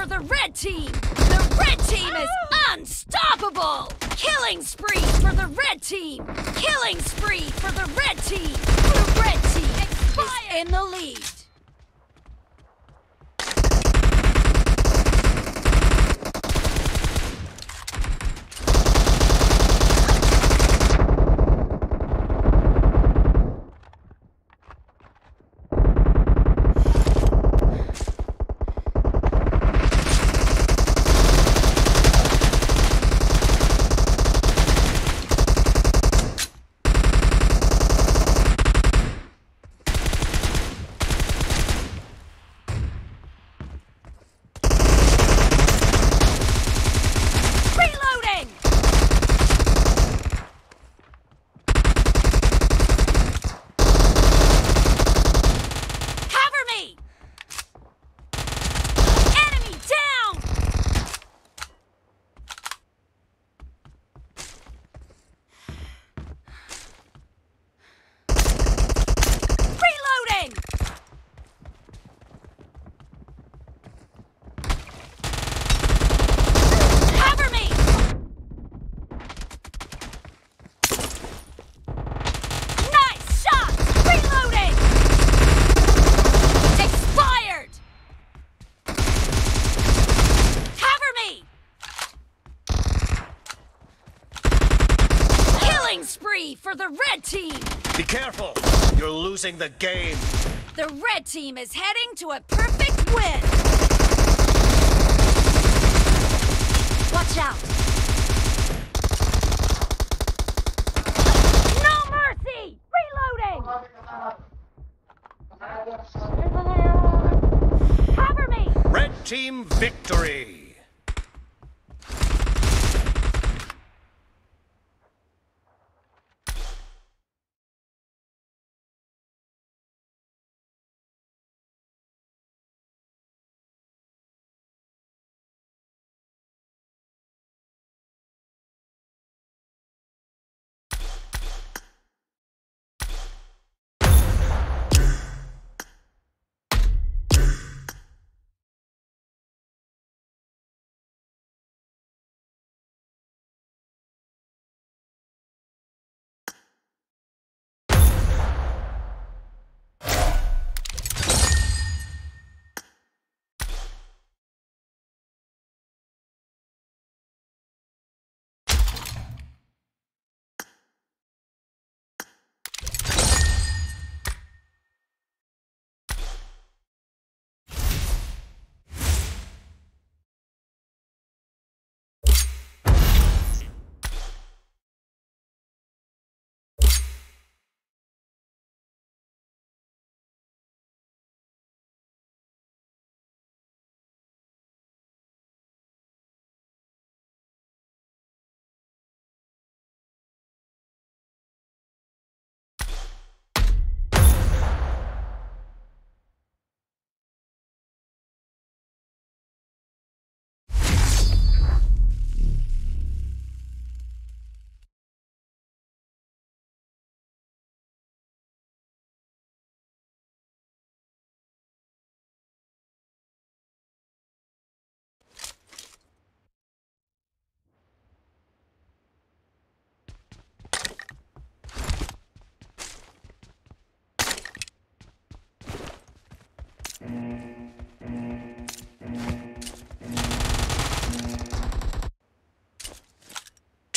for the red team! The red team is unstoppable! Killing spree for the red team! Killing spree for the red team! The red team is in the lead! The game! The red team is heading to a perfect win! Watch out!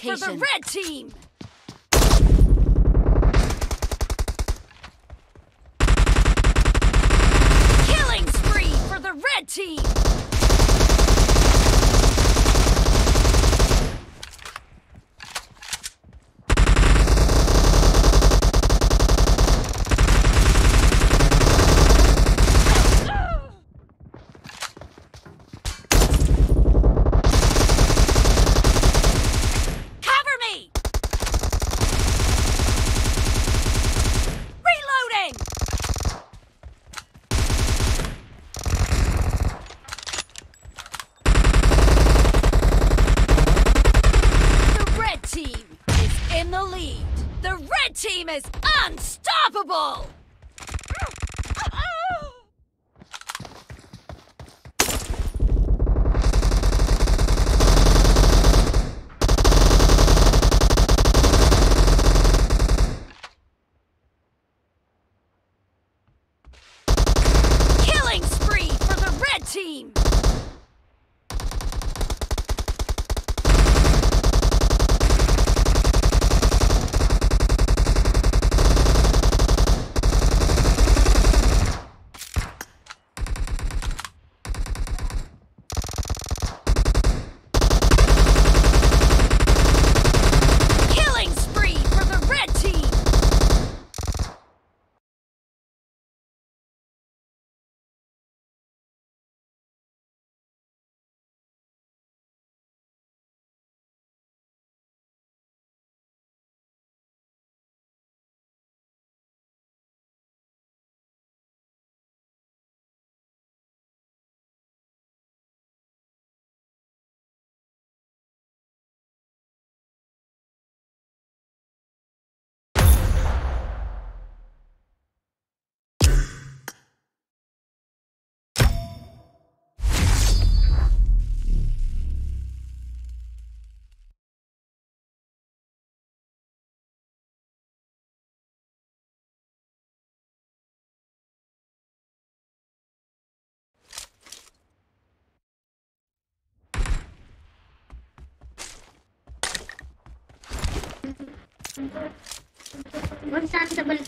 Spree for the red team! Killing spree for the red team! Responsible.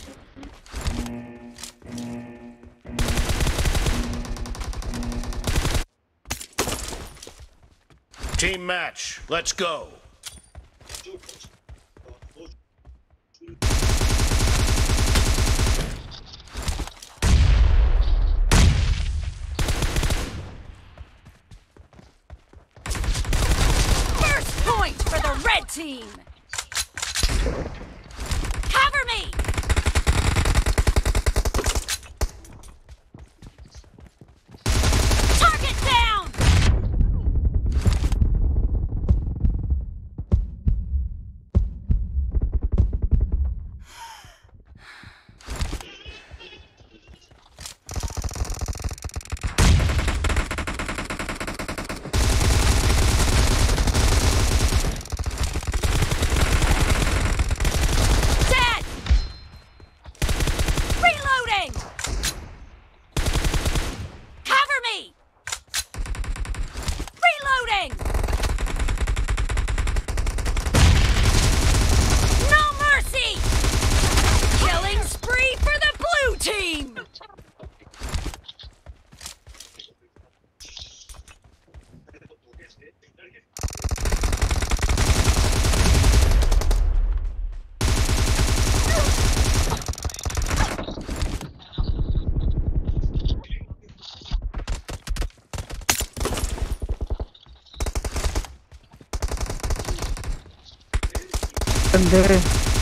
Team match. Let's go. They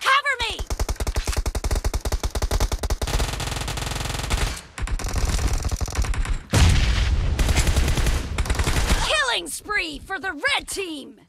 Cover me! Killing spree for the red team.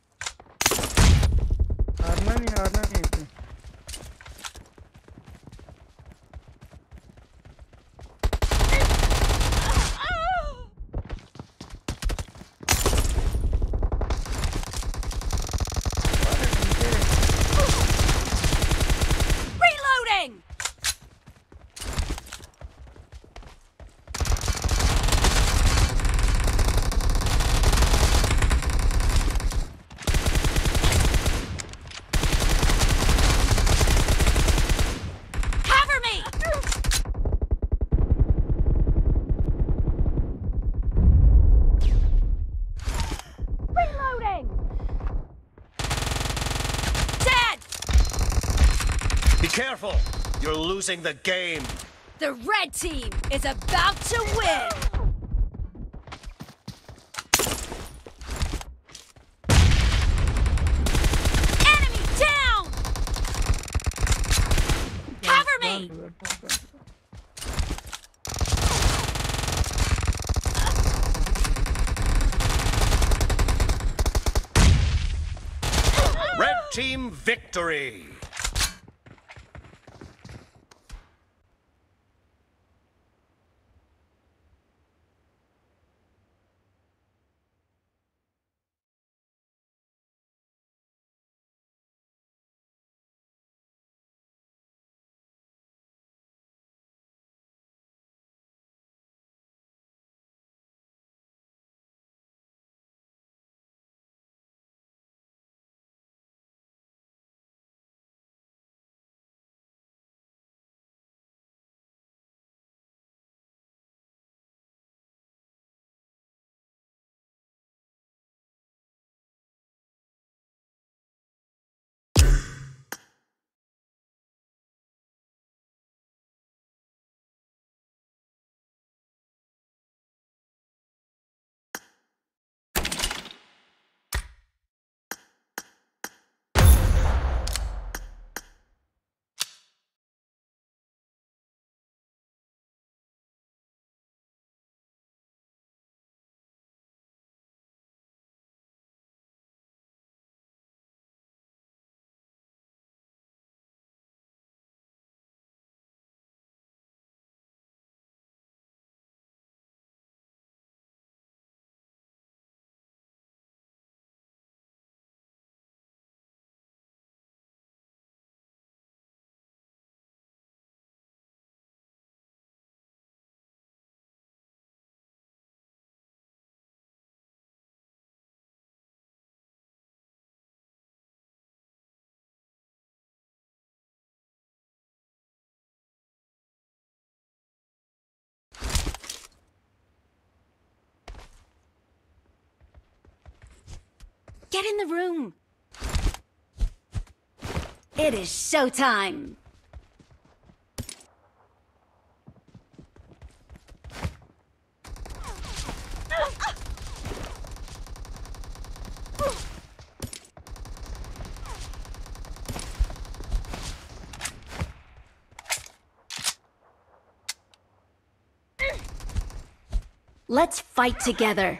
Losing the game. The red team is about to win! Get in the room! It is showtime! Let's fight together.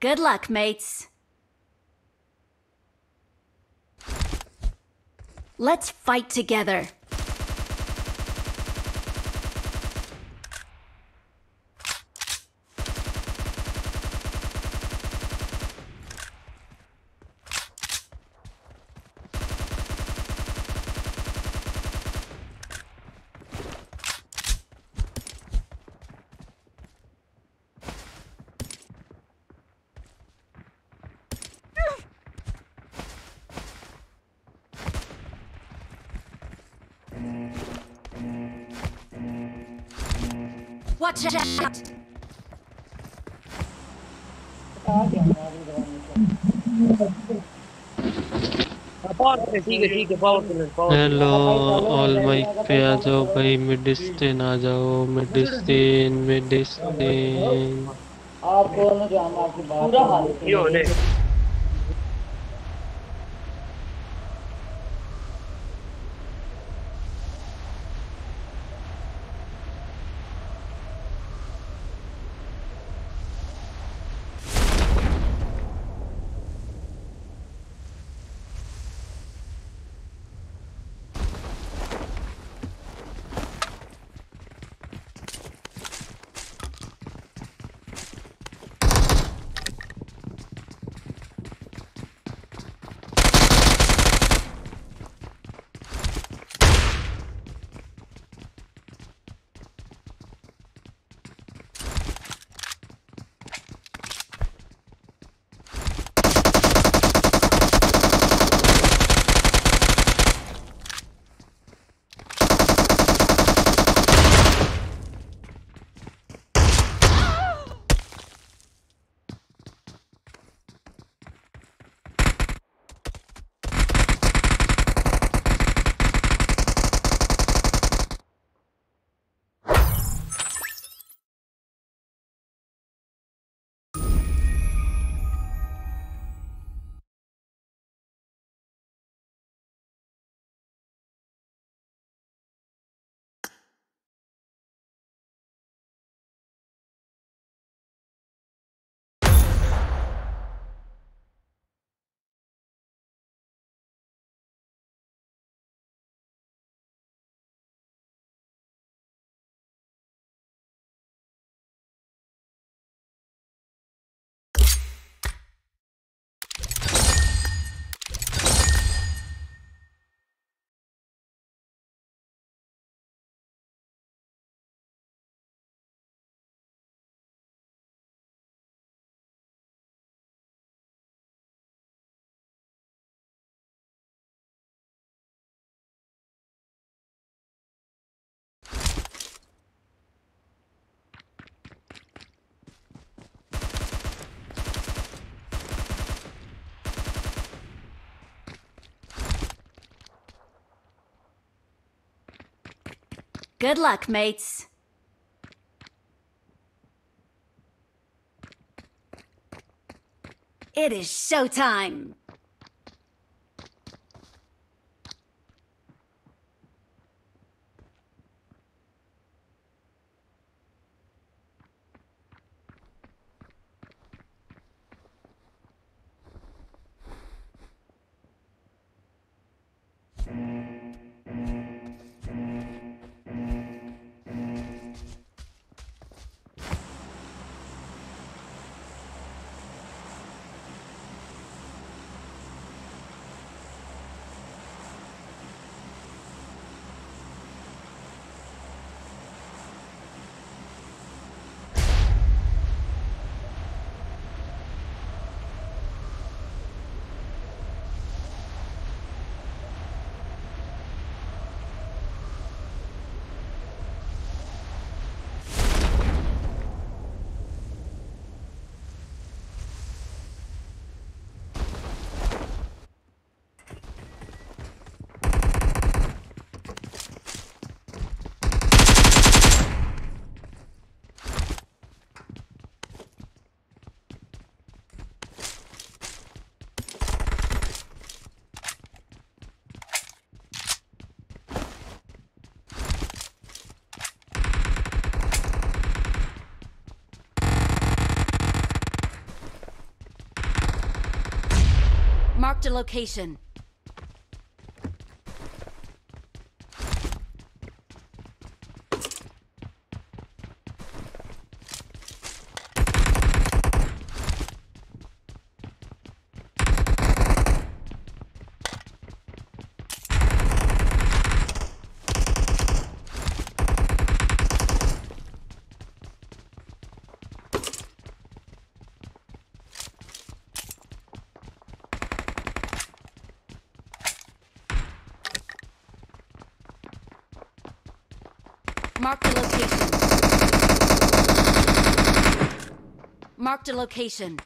Good luck, mates. Let's fight together. shit. Hello all mike पे आ जाओ भाई मेडिस्टिन आ जाओ मेडिस्टिन मेडिस्टिन आप बोलो जो हम आपकी बात पूरा हाल Good luck, mates. It is showtime. Location. Marked a location. Marked a location.